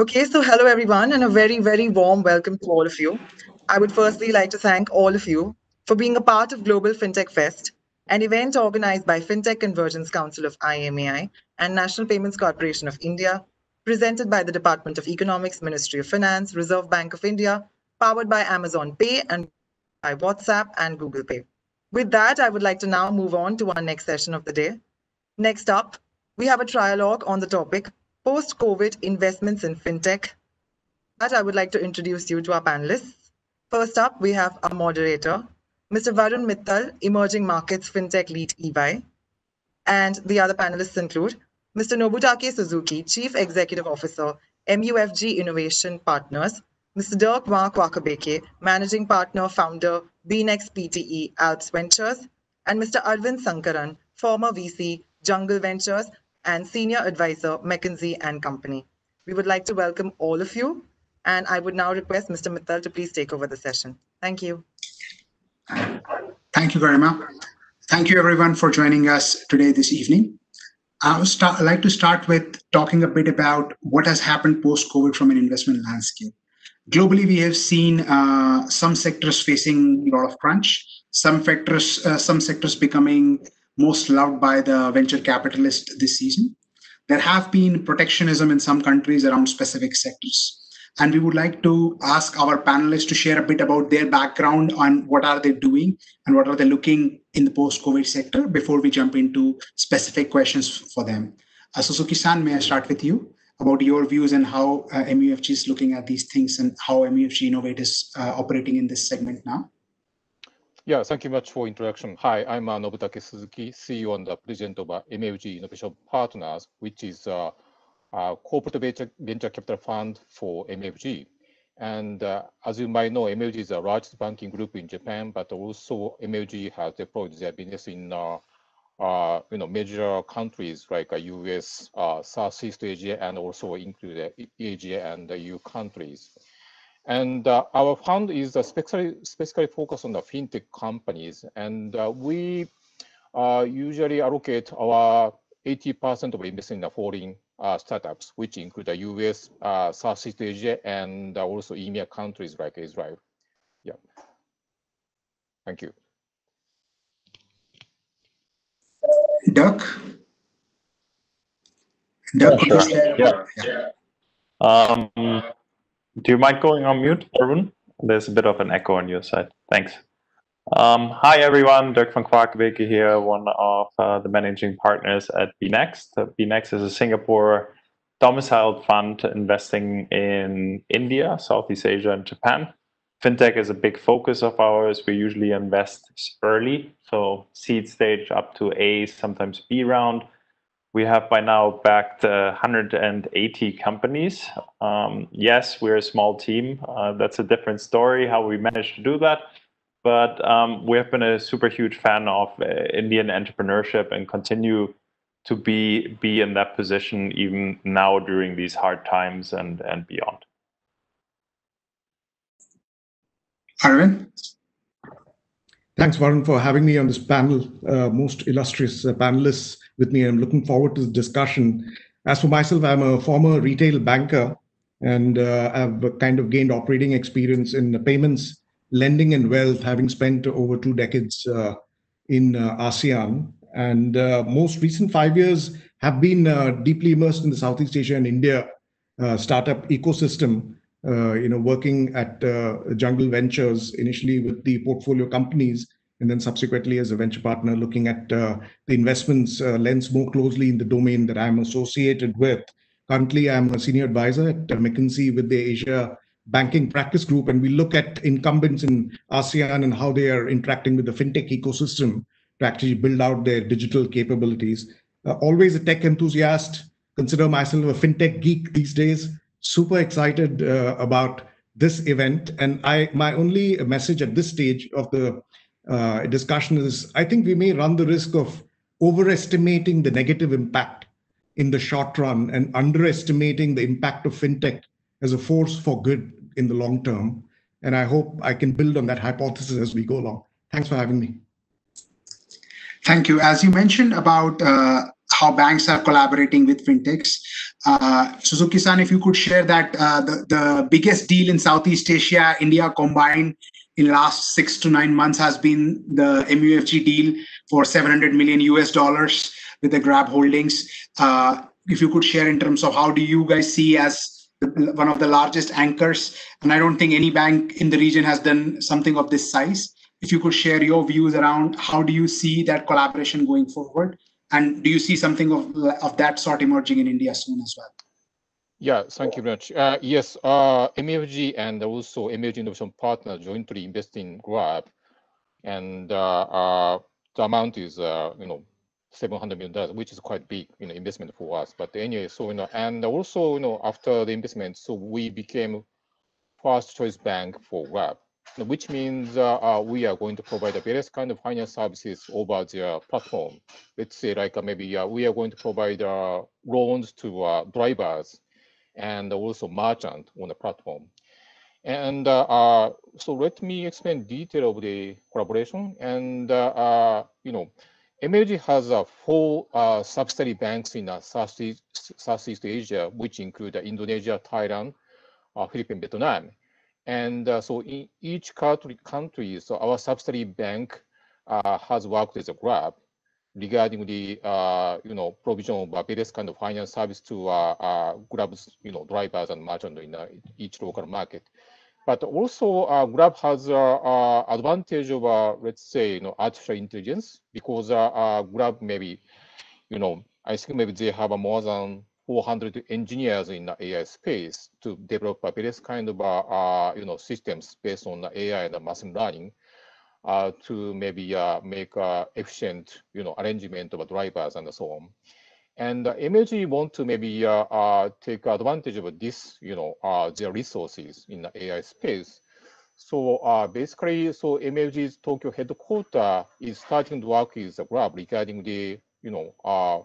Okay, so hello everyone, and a very, very warm welcome to all of you. I would firstly like to thank all of you for being a part of Global FinTech Fest, an event organized by FinTech Convergence Council of IAMAI and National Payments Corporation of India, presented by the Department of Economics, Ministry of Finance, Reserve Bank of India, powered by Amazon Pay and by WhatsApp and Google Pay. With that, I would like to now move on to our next session of the day. Next up, we have a trialogue on the topic Post-COVID Investments in FinTech. That I would like to introduce you to our panelists. First up, we have our moderator, Mr. Varun Mittal, Emerging Markets FinTech Lead EY. And the other panelists include Mr. Nobutake Suzuki, Chief Executive Officer, MUFG Innovation Partners, Mr. Dirk van Quaquebeke, Managing Partner, Founder, BEENEXT PTE Alps Ventures, and Mr. Arvind Sankaran, former VC, Jungle Ventures, and Senior Advisor, McKinsey and Company. We would like to welcome all of you, and I would now request Mr. Mittal to please take over the session. Thank you. Thank you much. Thank you everyone for joining us today this evening. I would start, I'd like to start with talking a bit about what has happened post-COVID from an investment landscape. Globally, we have seen uh, some sectors facing a lot of crunch, some sectors, uh, some sectors becoming most loved by the venture capitalists this season. There have been protectionism in some countries around specific sectors. And we would like to ask our panelists to share a bit about their background on what are they doing and what are they looking in the post-COVID sector before we jump into specific questions for them. Uh, Suzuki-san, may I start with you about your views and how uh, MUFG is looking at these things and how MUFG Innovate is uh, operating in this segment now? Yeah, thank you much for introduction. Hi, I'm uh, Nobutake Suzuki, CEO and the President of uh, MUFG Innovation Partners, which is uh, a corporate venture, venture capital fund for MUFG. And uh, as you might know, MUFG is the largest banking group in Japan, but also MUFG has deployed their business in uh, uh, you know major countries like US, uh, Southeast Asia, and also include Asia and the EU countries. And uh, our fund is uh, specifically, specifically focused on the fintech companies. And uh, we uh, usually allocate our 80% of investment in the foreign uh, startups, which include the US, uh, Southeast Asia, and also EMEA countries like Israel. Yeah. Thank you. Dirk? Dirk, yeah, sure. yeah. yeah. Um, do you mind going on mute, Arun? There's a bit of an echo on your side. Thanks. Um, hi, everyone. Dirk van Quaquebeke here, one of uh, the managing partners at BEENEXT. Uh, BEENEXT is a Singapore domiciled fund investing in India, Southeast Asia, and Japan. FinTech is a big focus of ours. We usually invest early, so seed stage up to A, sometimes B round we have by now backed uh, 180 companies. Um, yes, we're a small team. Uh, that's a different story how we managed to do that. But um, we have been a super huge fan of uh, Indian entrepreneurship and continue to be be in that position even now during these hard times and and beyond. Arvind? Thanks, Varun, for having me on this panel, uh, most illustrious uh, panelists with me. I'm looking forward to the discussion. As for myself, I'm a former retail banker and uh, I've kind of gained operating experience in payments, lending, and wealth, having spent over two decades uh, in uh, ASEAN. And uh, most recent five years have been uh, deeply immersed in the Southeast Asia and India uh, startup ecosystem. you know, working at Jungle Ventures initially with the portfolio companies, and then subsequently as a venture partner looking at uh, the investments uh, lens more closely in the domain that I'm associated with. Currently, I'm a senior advisor at McKinsey with the Asia Banking Practice Group, and we look at incumbents in ASEAN and how they are interacting with the fintech ecosystem to actually build out their digital capabilities. Uh, always a tech enthusiast, consider myself a fintech geek these days. Super excited uh, about this event, and I my only message at this stage of the uh, discussion is I think we may run the risk of overestimating the negative impact in the short run and underestimating the impact of fintech as a force for good in the long term. And I hope I can build on that hypothesis as we go along. Thanks for having me. Thank you. As you mentioned about uh, how banks are collaborating with fintechs, Uh, Suzuki-san, if you could share that uh, the, the biggest deal in Southeast Asia, India combined in last six to nine months has been the MUFG deal for 700 million US dollars with the Grab Holdings. Uh, if you could share in terms of how do you guys see as the, one of the largest anchors, and I don't think any bank in the region has done something of this size. If you could share your views around how do you see that collaboration going forward, and do you see something of of that sort emerging in India soon as well? Yeah, thank you very much. Uh, yes, uh, MUFG and also MUFG Innovation Partner jointly invest in Grab, and uh, uh the amount is, uh, you know, seven hundred million dollars, which is quite big, you know, investment for us. But anyway, so you know, and also, you know, after the investment, so we became first choice bank for Grab, which means uh, we are going to provide various kind of finance services over their platform. Let's say like maybe we are going to provide loans to drivers and also merchant on the platform. And so let me explain detail of the collaboration. And you know, MUFG has uh, four uh, subsidiary banks in uh, Southeast, Southeast Asia, which include uh, Indonesia, Thailand, uh, Philippines, Vietnam. And uh, so in each country, country, so our subsidiary bank uh, has worked as a Grab regarding the you know provision of various kind of finance service to Grab's you know drivers and merchants in each local market. But also, uh, Grab has uh, uh, advantage of, uh, let's say, you know, artificial intelligence because uh, uh, Grab maybe, you know, I think maybe they have more than 400 engineers in the AI space to develop various kind of, you know, systems based on AI and machine learning to maybe make efficient, you know, arrangement of drivers and so on. And uh, MUFG want to maybe uh, uh, take advantage of this, you know, uh, their resources in the AI space. So uh, basically, so MUFG's Tokyo headquarters is starting to work with the Grab regarding the, you know, uh,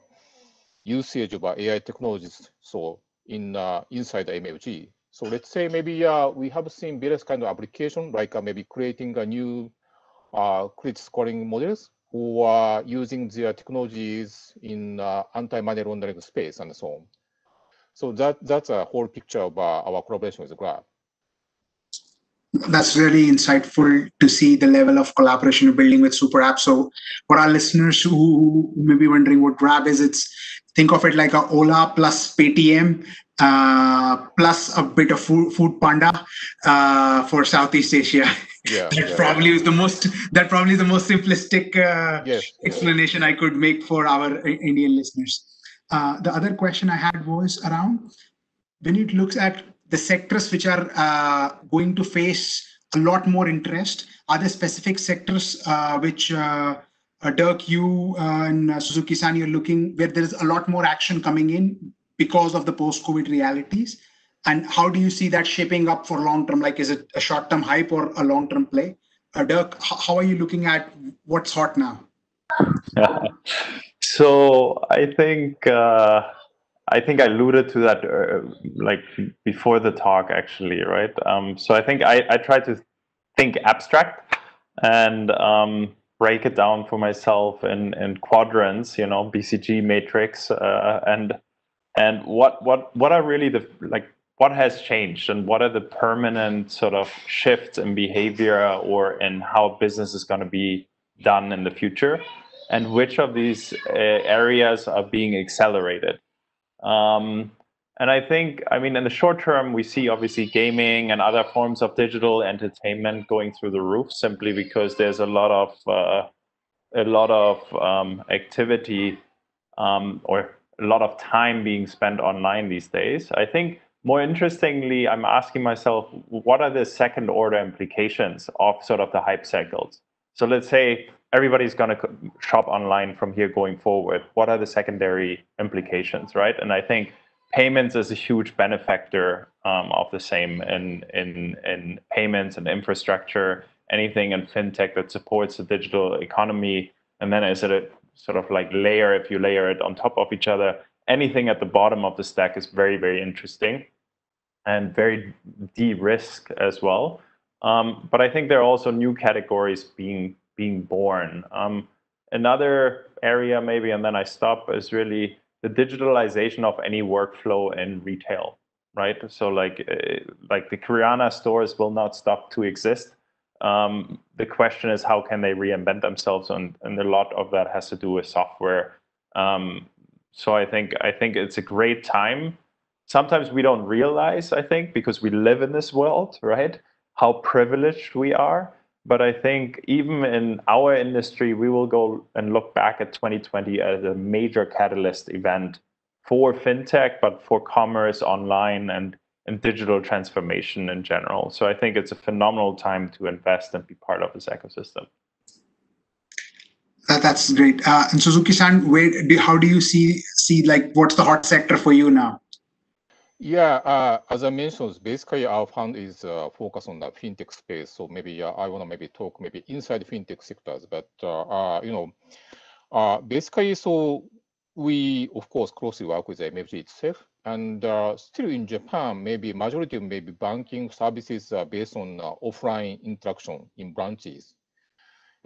usage of uh, AI technologies. So in uh, inside the MUFG. So let's say maybe uh, we have seen various kind of application, like uh, maybe creating a new uh, credit scoring models who are using their technologies in uh, anti-money laundering space and so on. So that that's a whole picture of uh, our collaboration with Grab. That's really insightful to see the level of collaboration you're building with Super App. So for our listeners who may be wondering what Grab is, it's think of it like a Ola plus Paytm uh, plus a bit of food, food panda uh, for Southeast Asia. Yeah, that yeah. probably is the most that probably is the most simplistic uh, Yes. explanation I could make for our Indian listeners. Uh, the other question I had was around when it looks at the sectors which are uh, going to face a lot more interest. Are there specific sectors uh, which uh, uh, Dirk, you uh, and uh, Suzuki-san, you're looking where there is a lot more action coming in because of the post-COVID realities? And how do you see that shaping up for long term? Like, is it a short-term hype or a long-term play? Uh, Dirk, how are you looking at what's hot now? so I think uh, I think I alluded to that uh, like before the talk actually, right? Um, so I think I, I try to think abstract and um, break it down for myself in, in quadrants, you know, BCG matrix, uh, and and what what what are really the like what has changed and what are the permanent sort of shifts in behavior or in how business is going to be done in the future and which of these uh, areas are being accelerated. Um, and I think, I mean, in the short term, we see obviously gaming and other forms of digital entertainment going through the roof simply because there's a lot of uh, a lot of um, activity um, or a lot of time being spent online these days. I think more interestingly, I'm asking myself, what are the second order implications of sort of the hype cycles? So let's say everybody's going to shop online from here going forward. What are the secondary implications, right? And I think payments is a huge benefactor um, of the same in, in, in payments and infrastructure, anything in fintech that supports the digital economy. And then is it a sort of like layer, if you layer it on top of each other, anything at the bottom of the stack is very, very interesting and very de-risk as well. Um, but I think there are also new categories being being born. Um, another area maybe, and then I stop, is really the digitalization of any workflow in retail, right? So like uh, like the Kirana stores will not stop to exist. Um, the question is how can they reinvent themselves, and and a lot of that has to do with software. Um, so I think I think it's a great time. Sometimes we don't realize, I think, because we live in this world, right? How privileged we are. But I think even in our industry, we will go and look back at 2020 as a major catalyst event for fintech, but for commerce online and, and digital transformation in general. So I think it's a phenomenal time to invest and be part of this ecosystem. That, that's great. Uh, and Suzuki-san, where do, how do you see see like what's the hot sector for you now? Yeah, uh, as I mentioned, basically our fund is uh, focused on the fintech space. So maybe uh, I want to maybe talk maybe inside fintech sectors, but uh, uh, you know, uh, basically, so we of course closely work with MFG itself, and still in Japan, maybe majority of maybe banking services are based on offline interaction in branches.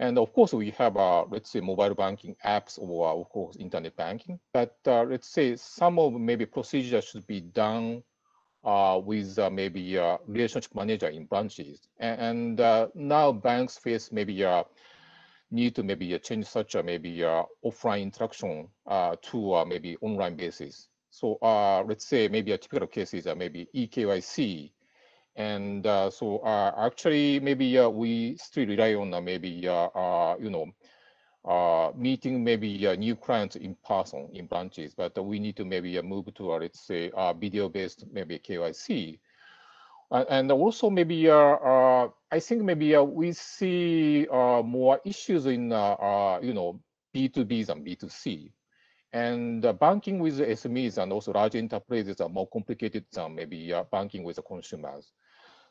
And of course, we have, uh, let's say, mobile banking apps or, of course, internet banking. But uh, let's say some of maybe procedures should be done uh, with uh, maybe a relationship manager in branches. And, and uh, now banks face maybe a need to maybe change such a maybe offline interaction uh, to maybe online basis. So uh, let's say maybe a typical case is uh, maybe eKYC and uh, so uh, actually, maybe uh, we still rely on uh, maybe, you know, meeting maybe new clients in person in branches, but we need to maybe move to, let's say, video-based maybe KYC. and also maybe, I think maybe we see more issues in, you know, B2Bs and B2C. And uh, banking with SMEs and also large enterprises are more complicated than maybe uh, banking with the consumers.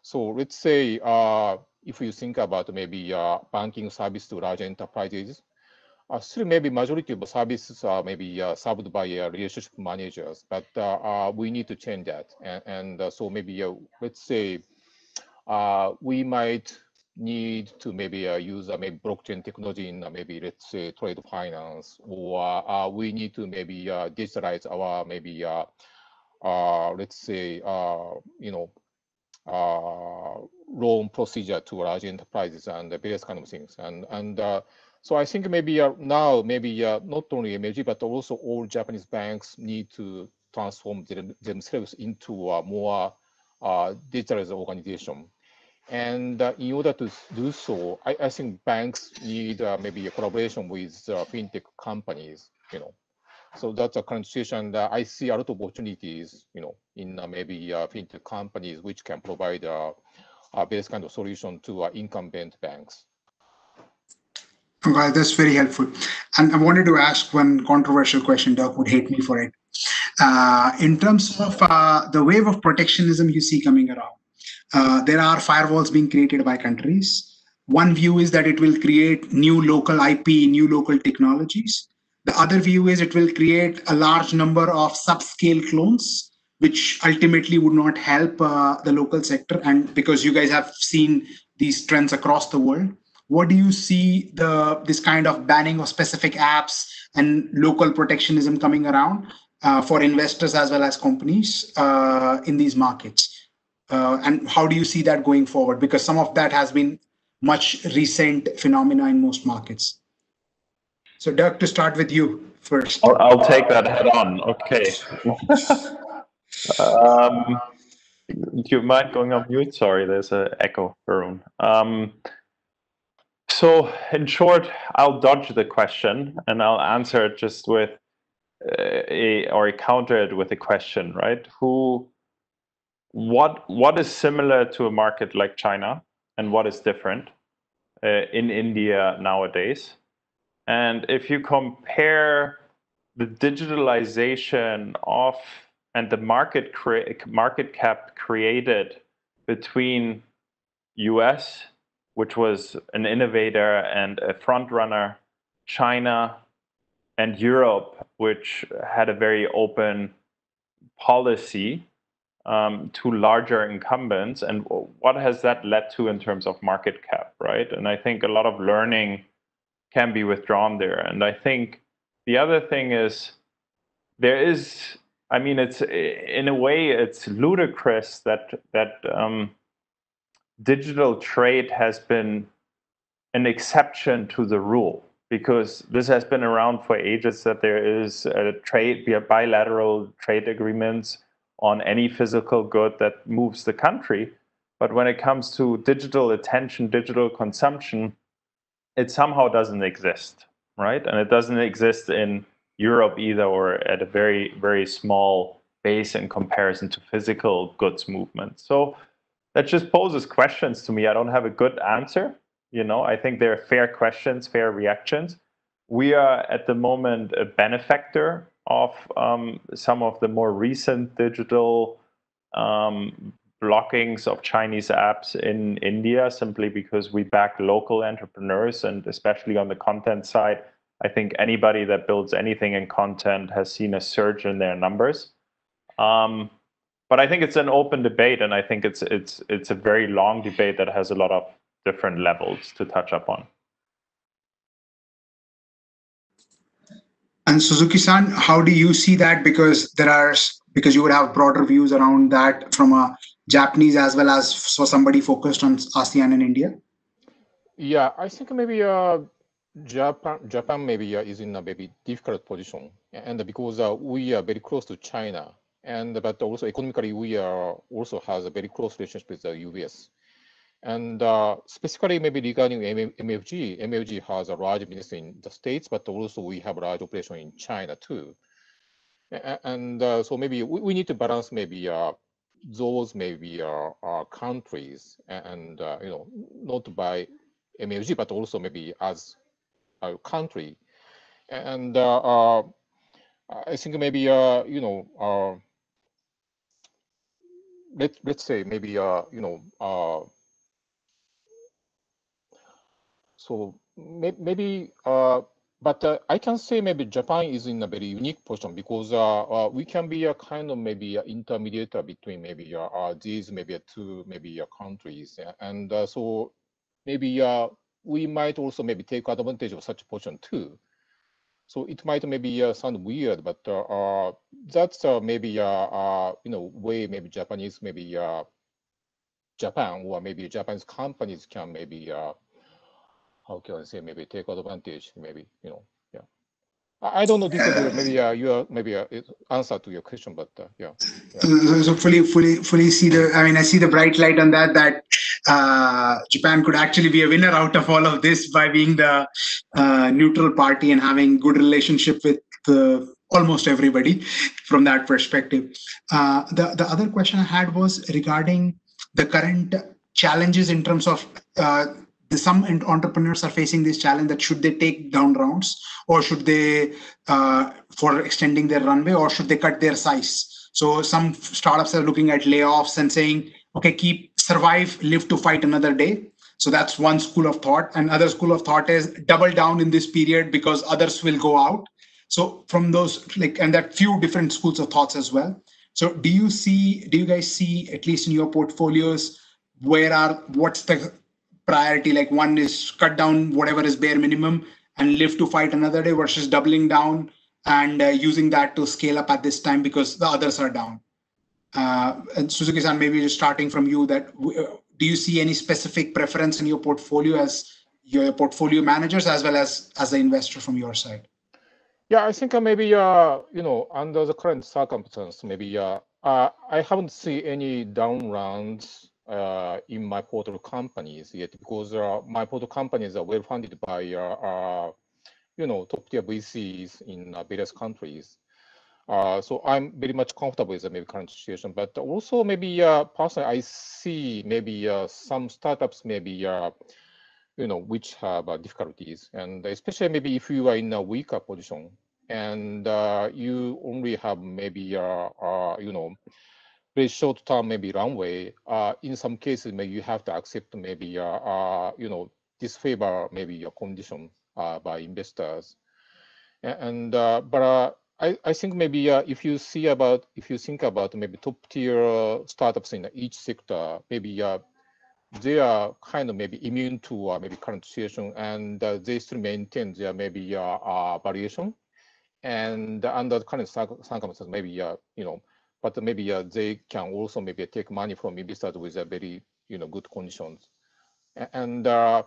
So let's say uh, if you think about maybe uh, banking service to large enterprises, uh, still maybe majority of services are maybe uh, served by relationship managers, but we need to change that. And, and so maybe let's say we might need to maybe use maybe blockchain technology in maybe let's say trade finance, or we need to maybe digitalize our maybe let's say you know uh, loan procedure to large enterprises and various kind of things. And and uh, so I think maybe uh, now maybe uh, not only MFG but also all Japanese banks need to transform them, themselves into a more uh, digitalized organization. And uh, in order to do so, I, I think banks need maybe a collaboration with fintech companies, you know, so that's a current situation that I see a lot of opportunities, you know, in uh, maybe uh, fintech companies which can provide uh, uh, this kind of solution to uh, incumbent banks. Okay, that's very helpful. And I wanted to ask one controversial question. Dirk would hate me for it. Uh, in terms of uh, the wave of protectionism you see coming around, uh, there are firewalls being created by countries. One view is that it will create new local IP, new local technologies. The other view is it will create a large number of subscale clones, which ultimately would not help uh, the local sector. And because you guys have seen these trends across the world, what do you see the this kind of banning of specific apps and local protectionism coming around uh, for investors as well as companies uh, in these markets? Uh, and how do you see that going forward? Because some of that has been much recent phenomena in most markets. So, Dirk, to start with you first. I'll, I'll take that head on. Okay. um, do you mind going on mute? Sorry, there's an echo, Varun. Um, so, in short, I'll dodge the question and I'll answer it just with uh, a or counter it with a question, right? Who, what, what is similar to a market like China, and what is different uh, in India nowadays? And if you compare the digitalization of and the market market cap created between US, which was an innovator and a front runner, China, and Europe, which had a very open policy um, to larger incumbents, and what has that led to in terms of market cap, right? And I think a lot of learning can be withdrawn there. And I think the other thing is there is, I mean, it's in a way, it's ludicrous that that um, digital trade has been an exception to the rule because this has been around for ages that there is a trade bilateral trade agreements on any physical good that moves the country. But when it comes to digital attention digital consumption it somehow doesn't exist right? And it doesn't exist in europe either or at a very very small base in comparison to physical goods movement. So that just poses questions to me. I don't have a good answer you know, I think they're fair questions, fair reactions. We are at the moment a benefactor of um, some of the more recent digital um, blockings of Chinese apps in India simply because we back local entrepreneurs and especially on the content side. I think anybody that builds anything in content has seen a surge in their numbers. Um, but I think it's an open debate, and I think it's it's it's a very long debate that has a lot of different levels to touch upon. And Suzuki-san, how do you see that? Because there are because you would have broader views around that from a Japanese as well as for somebody focused on ASEAN and India. Yeah, I think maybe uh, Japan Japan maybe uh, is in a very difficult position, and because uh, we are very close to China, and but also economically we are also has a very close relationship with the US. And uh, specifically, maybe regarding MFG, MFG has a large business in the States, but also we have a large operation in China too. And uh, so maybe we, we, need to balance maybe uh, those maybe uh, uh countries and, uh, you know, not by MFG, but also maybe as a country. And uh, I think maybe, you know, let, let's say maybe, you know, so may, maybe, uh, but uh, I can say maybe Japan is in a very unique position because uh, uh we can be a kind of maybe an intermediator between maybe uh, uh, these maybe two maybe countries, and so maybe we might also maybe take advantage of such position too. So it might maybe sound weird, but that's maybe you know way maybe Japanese maybe Japan or maybe Japanese companies can maybe how can I say, maybe take advantage, maybe, you know, yeah. I, don't know, this is maybe uh, your maybe uh, answer to your question, but uh, yeah. yeah. So fully, fully, fully see the, I mean, I see the bright light on that, that uh, Japan could actually be a winner out of all of this by being the uh, neutral party and having good relationship with almost everybody from that perspective. Uh, the, the other question I had was regarding the current challenges in terms of uh, some entrepreneurs are facing this challenge that should they take down rounds or should they uh, for extending their runway or should they cut their size? So some startups are looking at layoffs and saying okay keep survive live to fight another day. So that's one school of thought. Another school of thought is double down in this period because others will go out. So from those like and that few different schools of thoughts as well. So do you see do you guys see at least in your portfolios where are what's the priority like one is cut down whatever is bare minimum and live to fight another day versus doubling down and uh, using that to scale up at this time because the others are down. Uh, and suzuki-san maybe just starting from you that uh, do you see any specific preference in your portfolio as your portfolio managers as well as as an investor from your side? Yeah i think uh, maybe uh, you know under the current circumstance maybe uh, uh, i haven't seen any down rounds uh, in my portfolio companies yet because uh, my portfolio companies are well funded by uh, uh you know top tier VCs in uh, various countries. Uh, so I'm very much comfortable with the maybe current situation, but also maybe personally I see maybe some startups maybe you know which have difficulties, and especially maybe if you are in a weaker position and you only have maybe you know very short term maybe runway, uh, in some cases maybe you have to accept maybe uh, uh, you know disfavor maybe your condition uh, by investors. And uh, but uh, I, I think maybe uh, if you see about if you think about maybe top tier startups in each sector, maybe uh, they are kind of maybe immune to uh, maybe current situation and uh, they still maintain their maybe uh, uh, variation and under the current circumstances, maybe uh, you know, but maybe uh, they can also maybe take money from investors with a very you know good conditions, and uh,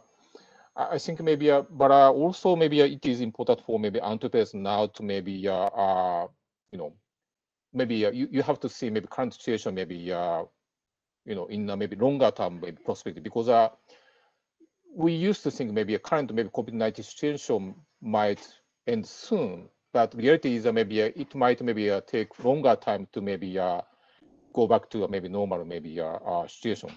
I think maybe, uh, but uh, also maybe uh, it is important for maybe entrepreneurs now to maybe uh, uh you know maybe you, you have to see maybe current situation maybe you know in maybe longer term maybe perspective because we used to think maybe a current maybe COVID-19 situation might end soon, but reality is maybe uh, it might maybe uh, take longer time to maybe uh, go back to maybe normal maybe situation.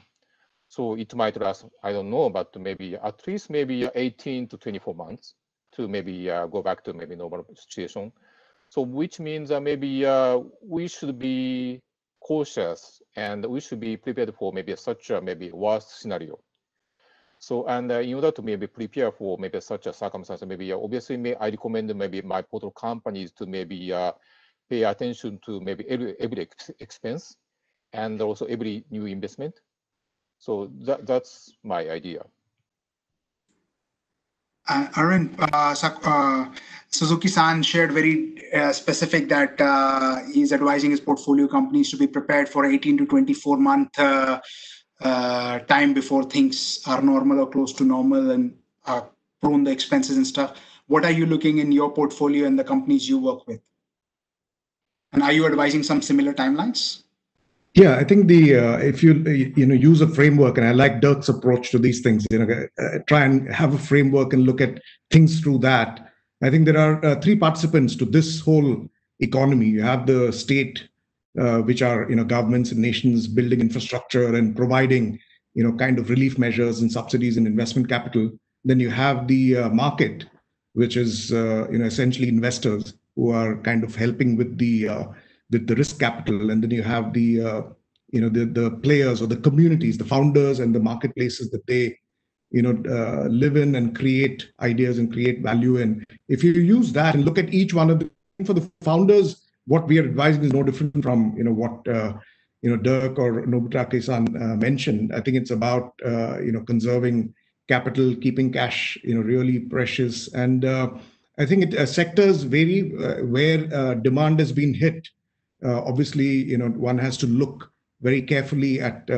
So it might last, I don't know, but maybe at least maybe 18 to 24 months to maybe go back to maybe normal situation. So which means that maybe uh, we should be cautious and we should be prepared for maybe such a maybe worst scenario. So and uh, in order to maybe prepare for maybe such a circumstance, maybe uh, obviously may I recommend maybe my portfolio companies to maybe uh, pay attention to maybe every every ex expense and also every new investment. So that that's my idea. Uh, Arun, uh, uh, Suzuki-san shared very uh, specific that uh, he's advising his portfolio companies to be prepared for 18 to 24 month uh, time before things are normal or close to normal and are prone the expenses and stuff. What are you looking in your portfolio and the companies you work with? And are you advising some similar timelines? Yeah, I think the uh, if you you know use a framework, and I like Dirk's approach to these things. You know, uh, try and have a framework and look at things through that. I think there are uh, three participants to this whole economy. You have the state, uh, which are you know governments and nations building infrastructure and providing you know kind of relief measures and subsidies and investment capital. Then you have the uh, market, which is uh, you know essentially investors who are kind of helping with the with the risk capital, and then you have the uh, you know the the players or the communities, the founders and the marketplaces that they you know uh, live in and create ideas and create value in. If you use that and look at each one of the for the founders, what we are advising is no different from you know what uh, you know Dirk or Nobutake-san uh, mentioned. I think it's about uh, you know conserving capital, keeping cash you know really precious, and uh, I think it, uh, sectors vary where demand has been hit obviously, you know, one has to look very carefully at,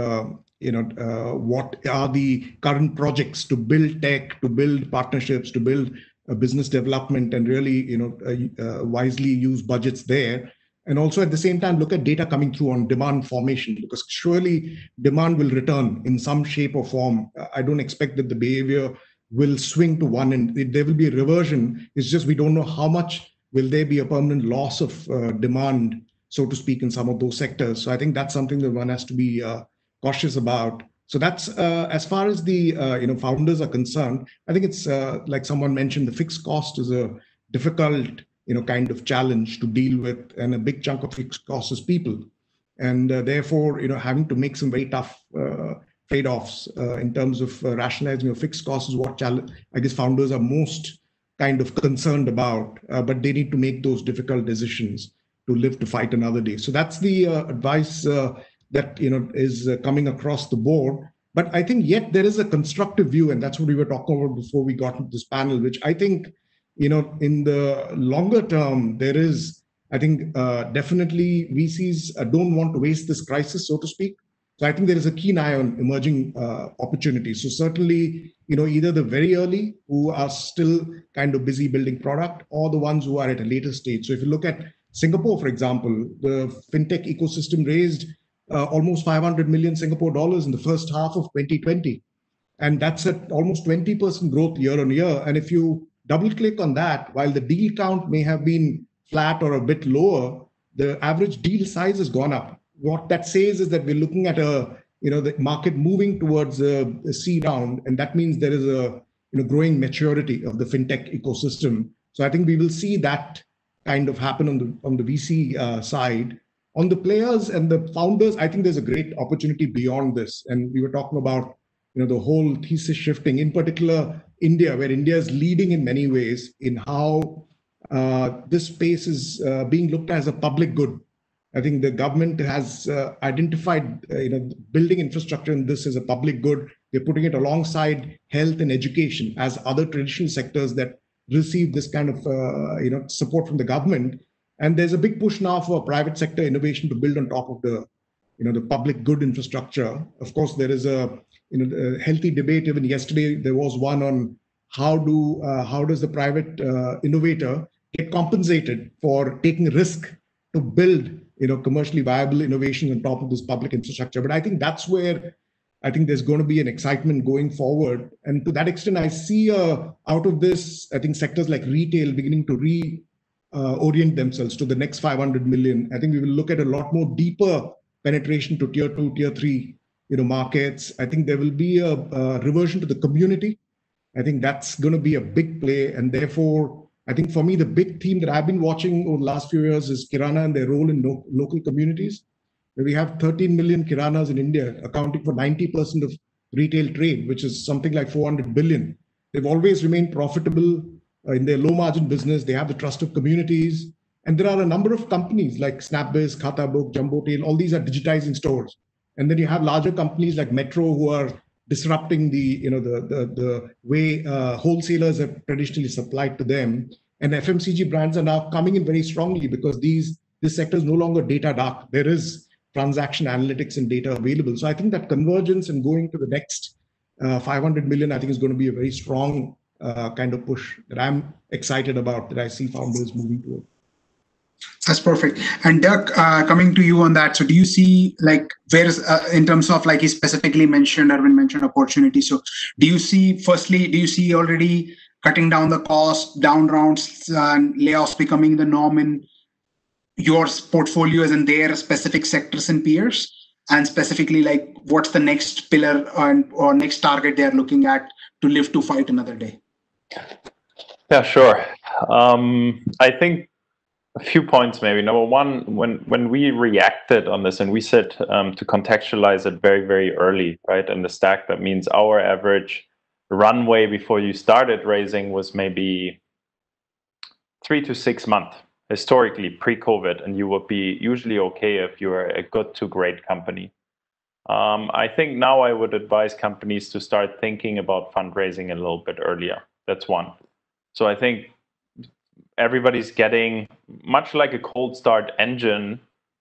you know, uh, what are the current projects to build tech, to build partnerships, to build business development, and really, you know, wisely use budgets there and also at the same time look at data coming through on demand formation because surely demand will return in some shape or form i don't expect that the behavior will swing to one and there will be a reversion it's just we don't know how much will there be a permanent loss of uh, demand so to speak, in some of those sectors. So I think that's something that one has to be uh, cautious about. So that's uh, as far as the uh, you know founders are concerned. I think it's uh, like someone mentioned, the fixed cost is a difficult you know kind of challenge to deal with, and a big chunk of fixed cost is people, and uh, therefore you know having to make some very tough uh, trade-offs in terms of rationalizing your fixed costs is what challenge I guess founders are most kind of concerned about, but they need to make those difficult decisions to live to fight another day. So that's the uh, advice uh, that you know is uh, coming across the board. But I think yet there is a constructive view, and that's what we were talking about before we got into this panel, which I think you know in the longer term there is. I think uh, definitely VCs uh, don't want to waste this crisis, so to speak. So I think there is a keen eye on emerging uh, opportunities. So certainly, you know, either the very early who are still kind of busy building product, or the ones who are at a later stage. So if you look at Singapore, for example, the fintech ecosystem raised uh, almost 500 million Singapore dollars in the first half of 2020. And that's at almost 20% growth year on year. And if you double click on that, while the deal count may have been flat or a bit lower, the average deal size has gone up. What that says is that we're looking at a you know the market moving towards a, a C round, and that means there is a you know growing maturity of the fintech ecosystem. So I think we will see that kind of happen on the on the VC uh, side. On the players and the founders, I think there's a great opportunity beyond this. And we were talking about you know the whole thesis shifting, in particular India, where India is leading in many ways in how uh, this space is uh, being looked at as a public good. I think the government has uh, identified, uh, you know, building infrastructure in this as a public good. They're putting it alongside health and education as other traditional sectors that receive this kind of uh, you know support from the government. And there's a big push now for private sector innovation to build on top of the you know the public good infrastructure. Of course, there is a you know a healthy debate. Even yesterday, there was one on how do uh, how does the private uh, innovator get compensated for taking risk to build you know commercially viable innovation on top of this public infrastructure. But I think that's where I think there's going to be an excitement going forward. And to that extent, I see uh, out of this, I think sectors like retail beginning to re uh, orient themselves to the next 500 million. I think we will look at a lot more deeper penetration to tier two, tier three, you know, markets. I think there will be a, a reversion to the community. I think that's going to be a big play, and therefore, I think for me, the big theme that I've been watching over the last few years is Kirana and their role in lo- local communities we have 13 million kiranas in India, accounting for 90% of retail trade, which is something like 400 billion. They've always remained profitable in their low margin business. They have the trust of communities. And there are a number of companies like SnapBiz, Khatabook, Jumbotail, all these are digitizing stores. And then you have larger companies like Metro who are disrupting the, you know, the, the, the way uh, wholesalers have traditionally supplied to them. And FMCG brands are now coming in very strongly because these this sector is no longer data dark. There is transaction analytics and data available. So I think that convergence and going to the next uh, 500 million, I think is going to be a very strong uh, kind of push that I'm excited about that I see founders moving toward. That's perfect. And Dirk, uh, coming to you on that, so do you see like where's uh, in terms of like he specifically mentioned, Arvind mentioned opportunity. So do you see, firstly, do you see already cutting down the cost, down rounds and layoffs becoming the norm in your portfolio is in their specific sectors and peers and specifically like what's the next pillar and or next target they're looking at to live to fight another day yeah sure um, i think a few points maybe number one when when we reacted on this and we said um, to contextualize it very very early right in the stack that means our average runway before you started raising was maybe three to six months historically pre-COVID, and you would be usually okay if you're a good to great company. Um, I think now I would advise companies to start thinking about fundraising a little bit earlier. That's one. So I think everybody's getting much like a cold start engine,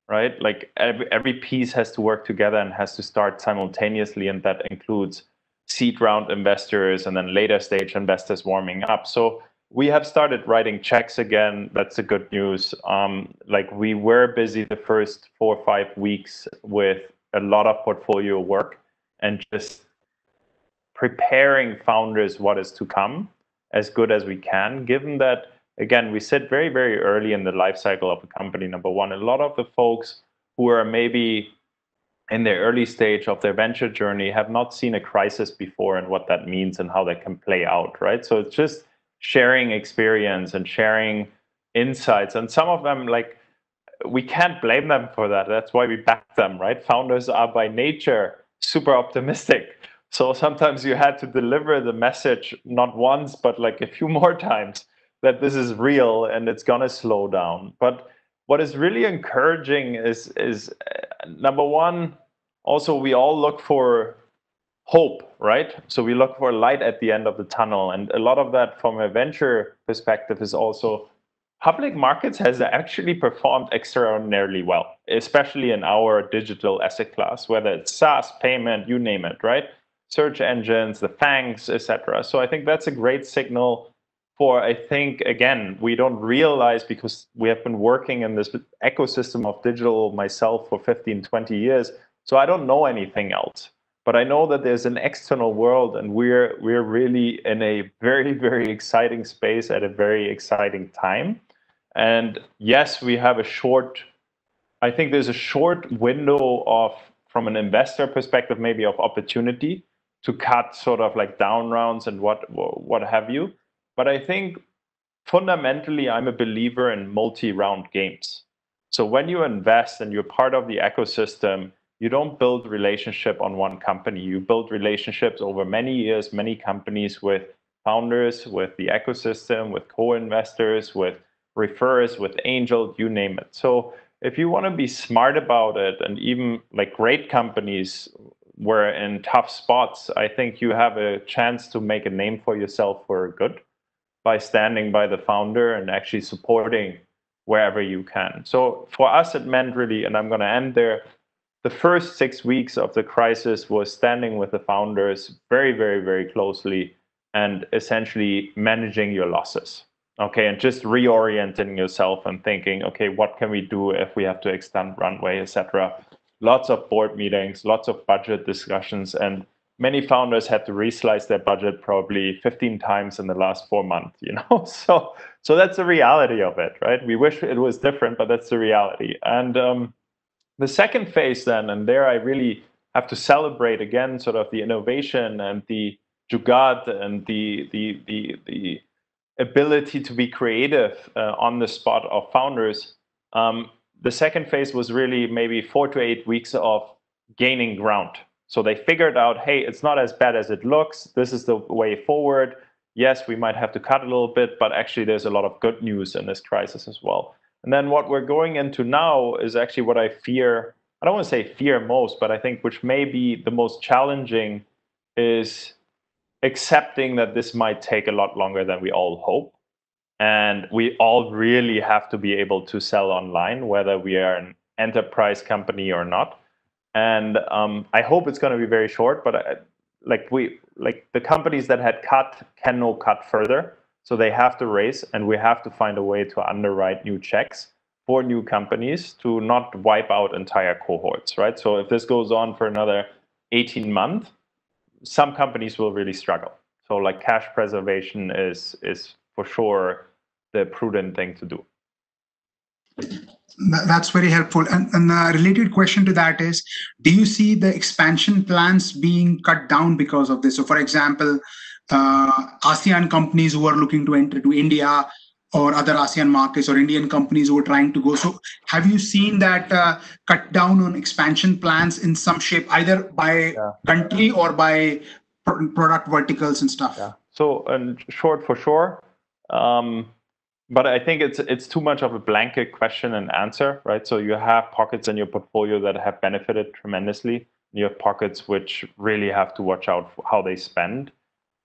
right? Like every, every piece has to work together and has to start simultaneously, and that includes seed round investors and then later stage investors warming up. So we have started writing checks again. That's the good news. Um, like we were busy the first four or five weeks with a lot of portfolio work and just preparing founders what is to come as good as we can, given that again we sit very very early in the life cycle of a company number one a lot of the folks who are maybe in the early stage of their venture journey have not seen a crisis before and what that means and how that can play out right so it's just sharing experience and sharing insights. And some of them, like, we can't blame them for that. That's why we back them, right? Founders are by nature super optimistic. So sometimes you had to deliver the message not once, but like a few more times that this is real and it's gonna slow down. But what is really encouraging is is uh, number one, also we all look for hope, right? So we look for light at the end of the tunnel. And a lot of that from a venture perspective is also public markets has actually performed extraordinarily well, especially in our digital asset class, whether it's SaaS, payment, you name it, right? Search engines, the FANGs, etc. So I think that's a great signal for, I think, again, we don't realize because we have been working in this ecosystem of digital myself for 15, 20 years. So I don't know anything else but I know that there's an external world, and we're we're really in a very very exciting space at a very exciting time. And yes, we have a short. I think there's a short window of, from an investor perspective, maybe of opportunity to cut sort of like down rounds and what what have you. But I think fundamentally, I'm a believer in multi-round games. So when you invest and you're part of the ecosystem, you don't build relationship on one company you build relationships over many years many companies with founders with the ecosystem with co-investors with referrers with angel you name it so if you want to be smart about it and even like great companies were in tough spots i think you have a chance to make a name for yourself for good by standing by the founder and actually supporting wherever you can. So for us, it meant really, and I'm going to end there. The first six weeks of the crisis was standing with the founders very, very, very closely and essentially managing your losses. Okay, and just reorienting yourself and thinking, okay, what can we do if we have to extend runway, etc. Lots of board meetings, lots of budget discussions, and many founders had to reslice their budget probably 15 times in the last four months you know? So so that's the reality of it right? We wish it was different but that's the reality. And um, the second phase then and there i really have to celebrate again sort of the innovation and the jugaad and the the the, the ability to be creative uh, on the spot of founders. Um, the second phase was really maybe four to eight weeks of gaining ground so they figured out, hey, it's not as bad as it looks. This is the way forward. Yes, we might have to cut a little bit, but actually there's a lot of good news in this crisis as well. And then what we're going into now is actually what I fear. I don't want to say fear most, but I think which may be the most challenging is accepting that this might take a lot longer than we all hope. And we all really have to be able to sell online, whether we are an enterprise company or not and um, I hope it's going to be very short. But I, uh, like we like the companies that had cut can no cut further, so they have to raise, and we have to find a way to underwrite new checks for new companies to not wipe out entire cohorts, right? So if this goes on for another 18 months, some companies will really struggle. So like cash preservation is is for sure the prudent thing to do. That's very helpful. And, and a related question to that is, do you see the expansion plans being cut down because of this? So for example, uh, ASEAN companies who are looking to enter to India or other ASEAN markets or Indian companies who are trying to go. So have you seen that uh, cut down on expansion plans in some shape, either by yeah. country or by product verticals and stuff? Yeah. So, in short, for sure. Um, but I think it's it's too much of a blanket question and answer, right? So you have pockets in your portfolio that have benefited tremendously. You have pockets which really have to watch out for how they spend.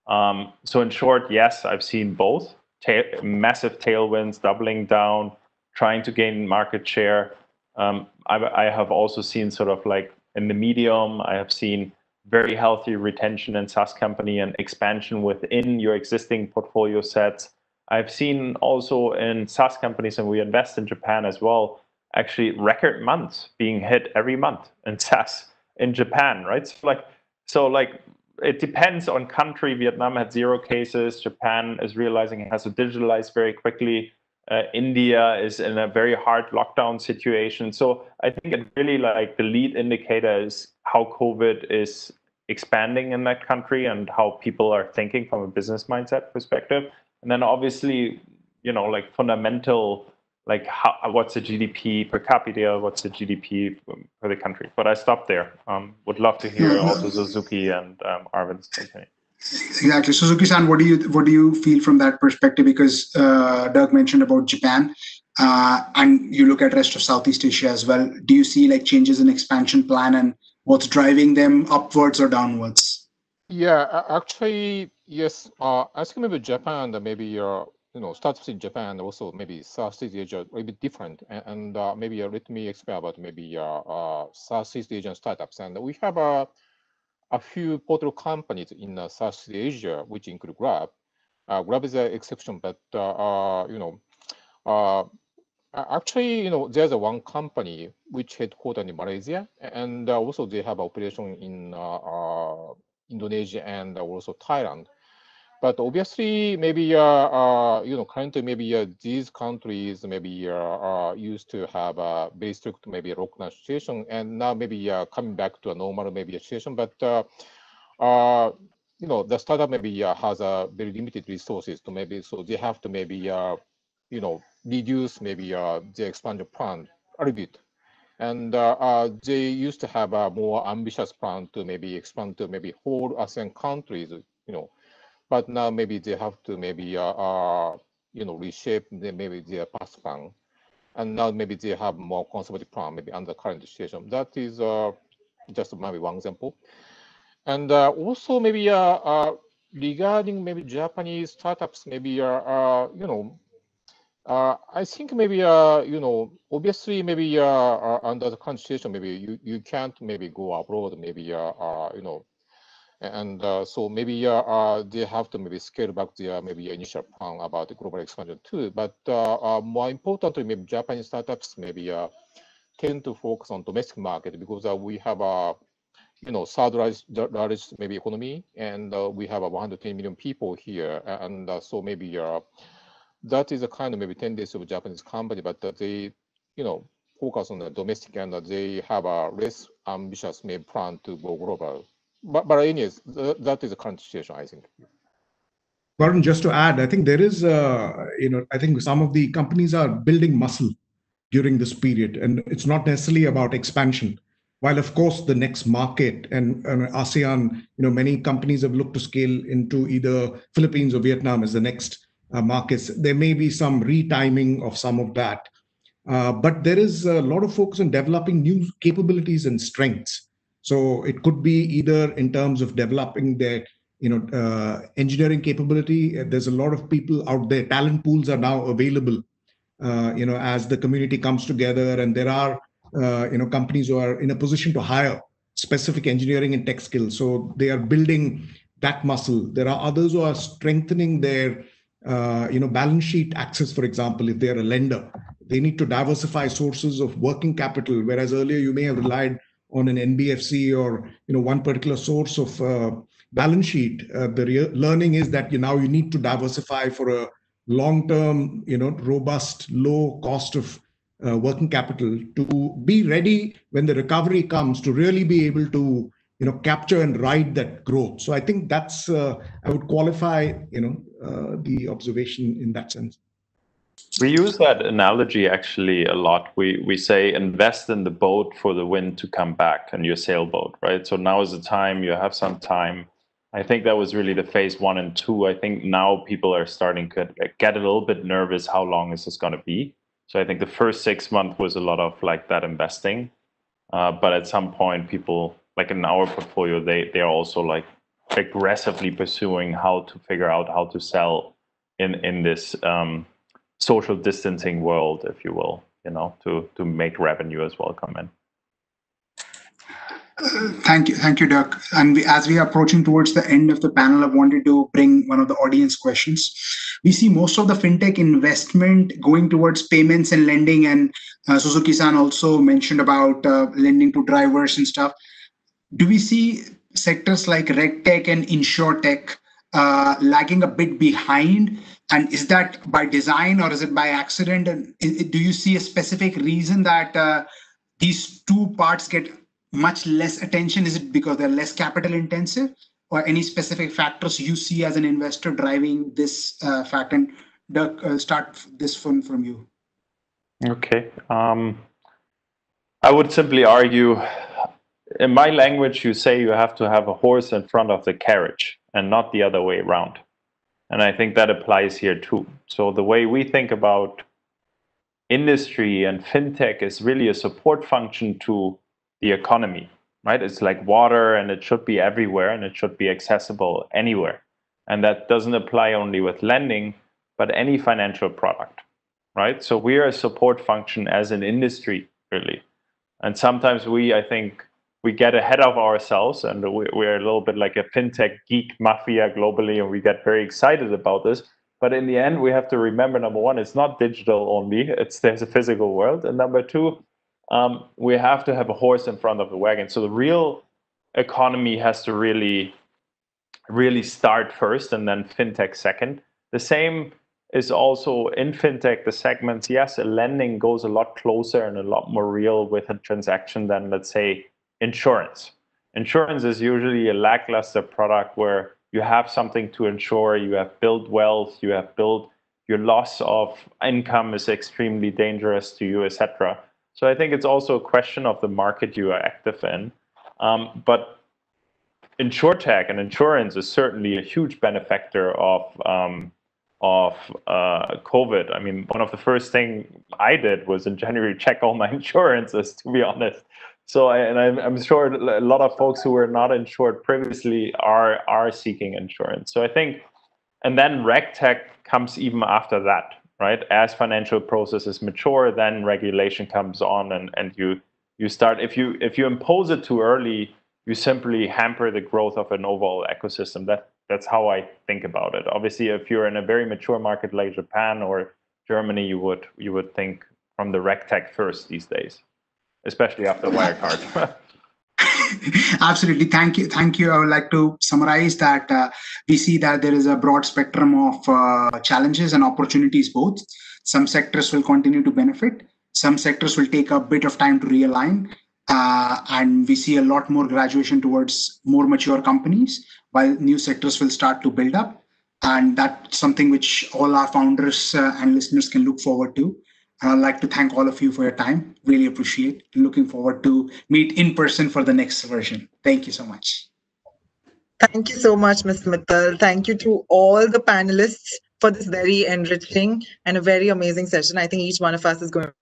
Um, so in short, yes, I've seen both Ta- massive tailwinds, doubling down, trying to gain market share. Um, I, I have also seen sort of like in the medium, I have seen very healthy retention in SaaS company and expansion within your existing portfolio sets I've seen also in SaaS companies, and we invest in Japan as well, actually record months being hit every month in SaaS in Japan, right? So like, so like it depends on country. Vietnam had zero cases. Japan is realizing it has to digitalize very quickly. Uh, India is in a very hard lockdown situation. So I think it really like the lead indicator is how COVID is expanding in that country and how people are thinking from a business mindset perspective and then obviously you know like fundamental like how, what's the gdp per capita what's the gdp for the country? But i stopped there. Um, would love to hear also suzuki and um, arvind's opinion exactly. Suzuki-san what do you what do you feel from that perspective? Because uh, dirk mentioned about japan uh, and you look at rest of southeast asia as well. Do you see like changes in expansion plan and what's driving them upwards or downwards? Yeah actually Yes, uh, I think maybe Japan, maybe uh, you know, startups in Japan, also maybe Southeast Asia, a little bit different. And, and uh, maybe uh, let me explain about maybe uh, uh, Southeast Asian startups. And we have uh, a few portal companies in uh, Southeast Asia, which include Grab. Uh, Grab is an exception, but uh, uh, you know, actually, you know, there's a one company which headquartered in Malaysia, and also they have operation in Indonesia and also Thailand. But obviously, maybe uh, uh, you know, currently maybe uh, these countries maybe uh, uh used to have a very strict maybe lockdown situation, and now maybe uh, coming back to a normal maybe situation. But uh, you know, the startup maybe has a very limited resources to maybe so they have to maybe you know reduce maybe uh, the expansion plan a little bit and uh, uh, they used to have a more ambitious plan to maybe expand to maybe whole ASEAN countries, you know, but now maybe they have to maybe uh, uh, you know reshape the, maybe their past plan, and now maybe they have more conservative plan maybe under current situation. That is uh, just maybe one example, and uh, also maybe uh, uh, regarding maybe Japanese startups, maybe uh, uh you know, uh, I think maybe uh, you know, obviously maybe uh, uh, under the current situation, maybe you you can't maybe go abroad, maybe uh, uh you know, and uh, so maybe uh, uh, they have to maybe scale back their maybe initial plan about the global expansion too. But uh, uh, more importantly, maybe Japanese startups maybe uh, tend to focus on domestic market because uh, we have a you know third largest, largest maybe economy, and uh, we have a 110 million people here, and uh, so maybe uh, that is a kind of maybe tendency of Japanese company, but uh, they you know focus on the domestic and uh, they have a less ambitious maybe plan to go global but, but anyways, th- that is the current situation, I think. Gordon, just to add, I think there is, uh, you know, I think some of the companies are building muscle during this period, and it's not necessarily about expansion. While of course the next market and, and ASEAN, you know, many companies have looked to scale into either Philippines or Vietnam as the next uh, markets. There may be some retiming of some of that, uh, but there is a lot of focus on developing new capabilities and strengths so it could be either in terms of developing their you know uh, engineering capability. There's a lot of people out there. Talent pools are now available. Uh, you know, as the community comes together, and there are uh, you know companies who are in a position to hire specific engineering and tech skills. So they are building that muscle. There are others who are strengthening their uh, you know balance sheet access. For example, if they are a lender, they need to diversify sources of working capital. Whereas earlier you may have relied on an NBFC or you know one particular source of uh, balance sheet, uh, the real learning is that you now you need to diversify for a long-term, you know, robust, low cost of uh, working capital to be ready when the recovery comes to really be able to you know capture and ride that growth. So I think that's uh, I would qualify you know uh, the observation in that sense. We use that analogy actually a lot. We we say invest in the boat for the wind to come back and your sailboat, right? So now is the time. You have some time. I think that was really the phase one and two. I think now people are starting to get a little bit nervous. How long is this going to be? So I think the first six months was a lot of like that investing, uh, but at some point, people like in our portfolio, they they are also like aggressively pursuing how to figure out how to sell in in this um, social distancing world, if you will, you know, to to make revenue as well come in. Uh, thank you, thank you, Dirk. And we, as we are approaching towards the end of the panel, I wanted to bring one of the audience questions. We see most of the fintech investment going towards payments and lending, and uh, Suzuki-san also mentioned about uh, lending to drivers and stuff. Do we see sectors like regtech and insurtech uh, lagging a bit behind and is that by design or is it by accident? And do you see a specific reason that uh, these two parts get much less attention? Is it because they're less capital intensive, or any specific factors you see as an investor driving this uh, fact? And Dirk, uh, start this one from you. Okay. Um, I would simply argue, in my language, you say you have to have a horse in front of the carriage and not the other way around. And I think that applies here too. So the way we think about industry and fintech is really a support function to the economy, right? It's like water and it should be everywhere and it should be accessible anywhere. And that doesn't apply only with lending, but any financial product, right? So we are a support function as an industry, really. And sometimes we, I think, we get ahead of ourselves and we're a little bit like a fintech geek mafia globally and we get very excited about this. But in the end we have to remember number one it's not digital only it's there's a physical world. And number two um, we have to have a horse in front of the wagon. So the real economy has to really really start first and then fintech second. The same is also in fintech the segments. Yes a lending goes a lot closer and a lot more real with a transaction than let's say insurance. Insurance is usually a lackluster product where you have something to insure, you have built wealth, you have built your loss of income is extremely dangerous to you, etc. So I think it's also a question of the market you are active in. Um, but insurtech and insurance is certainly a huge benefactor of um, of uh, COVID. I mean, one of the first thing I did was in January check all my insurances, to be honest, So, and I'm, I'm sure a lot of folks who were not insured previously are are seeking insurance. So I think, and then RegTech comes even after that, right? As financial processes mature, then regulation comes on, and and you you start if you if you impose it too early, you simply hamper the growth of an overall ecosystem. That that's how I think about it. Obviously, if you're in a very mature market like Japan or Germany, you would you would think from the RegTech first these days, especially after Wirecard. Absolutely. Thank you. Thank you. I would like to summarize that uh, we see that there is a broad spectrum of uh, challenges and opportunities both. Some sectors will continue to benefit. Some sectors will take a bit of time to realign. Uh, and we see a lot more graduation towards more mature companies while new sectors will start to build up. And that's something which all our founders uh, and listeners can look forward to. I'd like to thank all of you for your time. Really appreciate. Looking forward to meet in person for the next version. Thank you so much. Thank you so much, Ms. Mittal. Thank you to all the panelists for this very enriching and a very amazing session. I think each one of us is going to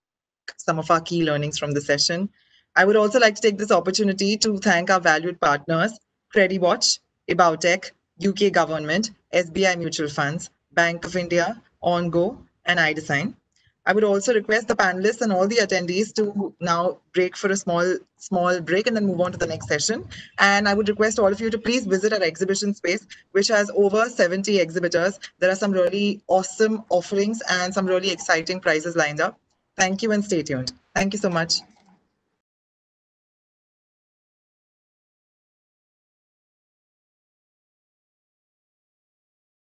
some of our key learnings from the session. I would also like to take this opportunity to thank our valued partners, CrediWatch, Ibautech, UK government, SBI Mutual Funds, Bank of India, OnGo, and iDesign. I would also request the panelists and all the attendees to now break for a small, small break and then move on to the next session. And I would request all of you to please visit our exhibition space, which has over 70 exhibitors. There are some really awesome offerings and some really exciting prizes lined up. Thank you and stay tuned. Thank you so much.